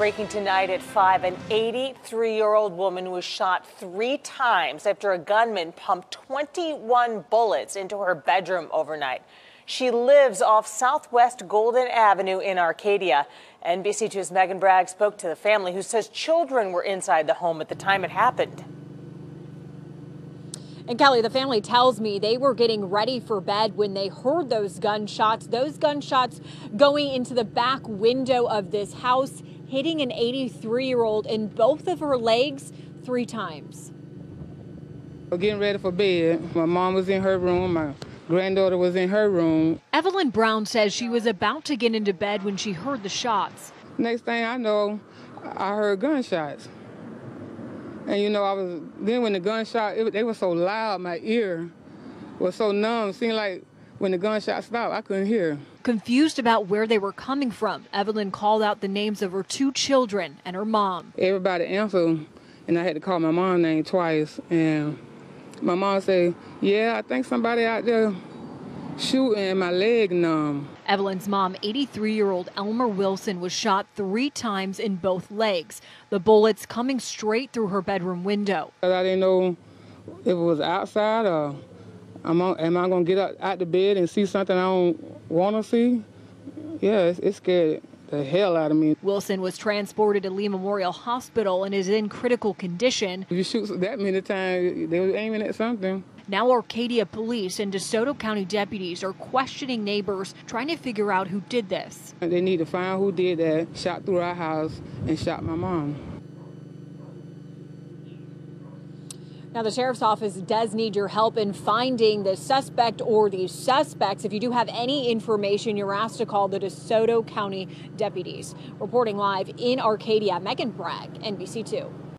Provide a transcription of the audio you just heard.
Breaking tonight at 5, an 83 year old woman was shot three times after a gunman pumped 21 bullets into her bedroom overnight. She lives off Southwest Golden Avenue in Arcadia. NBC2's Megan Bragg spoke to the family who says children were inside the home at the time it happened. And Kelly, the family tells me they were getting ready for bed when they heard those gunshots. Those gunshots going into the back window of this house hitting an 83 year old in both of her legs three times. We're getting ready for bed. My mom was in her room. My granddaughter was in her room. Evelyn Brown says she was about to get into bed when she heard the shots. Next thing I know, I heard gunshots. And you know, I was then when the gunshot, it, they were so loud, my ear was so numb. It seemed like when the gunshot stopped, I couldn't hear. Confused about where they were coming from, Evelyn called out the names of her two children and her mom. Everybody answered, and I had to call my mom's name twice. And my mom said, Yeah, I think somebody out there shooting, and my leg numb. Evelyn's mom, 83 year old Elmer Wilson, was shot three times in both legs, the bullets coming straight through her bedroom window. I didn't know if it was outside or am I, am I going to get out, out the bed and see something I don't want to see? Yeah, it's, it scared the hell out of me. Wilson was transported to Lee Memorial Hospital and is in critical condition. If you shoot that many times, they were aiming at something. Now, Arcadia police and DeSoto County deputies are questioning neighbors, trying to figure out who did this. They need to find who did that, shot through our house, and shot my mom. Now, the sheriff's office does need your help in finding the suspect or the suspects. If you do have any information, you're asked to call the DeSoto County deputies. Reporting live in Arcadia, Megan Bragg, NBC2.